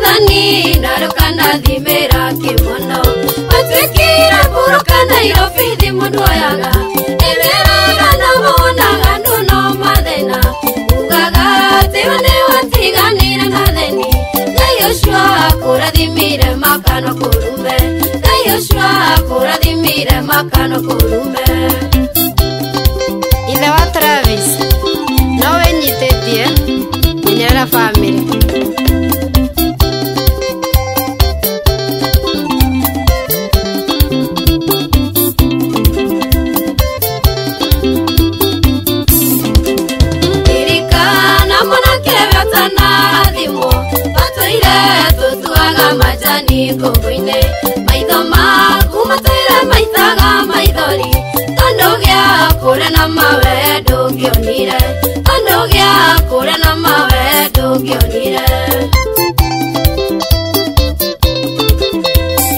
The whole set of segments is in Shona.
mwathani ndaroka na thimira kimono matwikira kuroka na irobithi mundu oyaga imiraga na monaga nduno mathina ugaga tiwa ni watiganire na theni ngai ucua kurathimire makano kurume ngai ucua kurathimire makano kurume ithe wa travis nowe nyitetie munyara famili tutuire tutwaga majani ngũngũ-inĩ maitho maku matũire maitaga maithori tondũ gĩa kũrĩa na mawe ndũngĩonire tondũ gĩa kũrĩa na mawe ndũngĩonire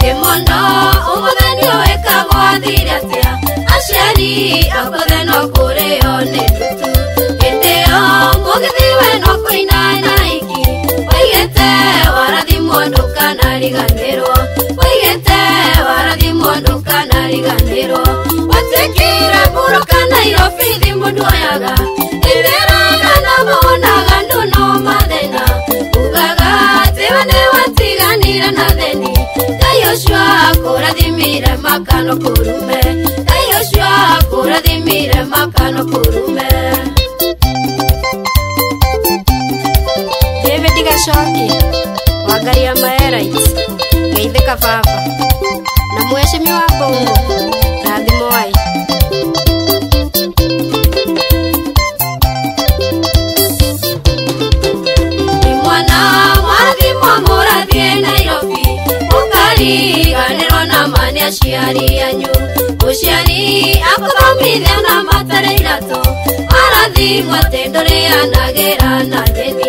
kĩmono ũmũthĩ nĩũĩ kagwathire atia aciari akothe naliganero oyete waradimonduka naliganero watekira buruka nairofidhi mbunduayaga inderaga navonaga nduno madhena ugaga tevane watiganira natheni tayoshua kuradhimire makano kurume tayoshua kuradhimire makano kurume ya maelites Geithika baba na mheshimiwa Bongo na Adhimoai ukariganirwa namani aciari yanyu muciari na matare irato arathimwo atĩ ndũrĩanagĩra na nyeni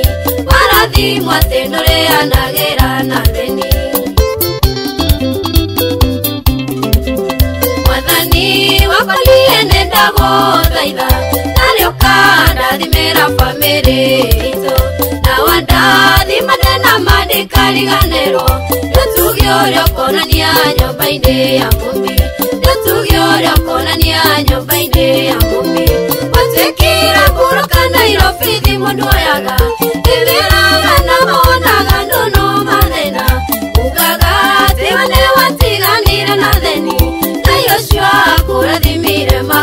mathimo atĩ ndũrĩanagĩra na thĩni mwathani wakorie nĩ ndagũthaitha narĩ ũka ndathimĩra bamĩrĩ itũ nawa ndathima ndena mandĩkariganĩrwo nĩũtugi ũrĩa ũkonania nyũmba-inĩ ya mũmbi nĩũtugi ũrĩa ũkonania nyũmba-inĩ ya mũmbi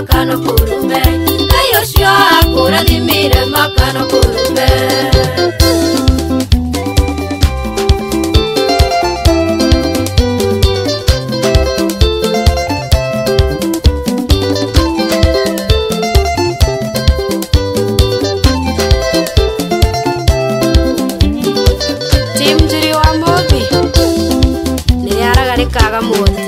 makano kurume na yoshua akurathimire makano kurume timjiri wa mbobi niriaragarikaga mone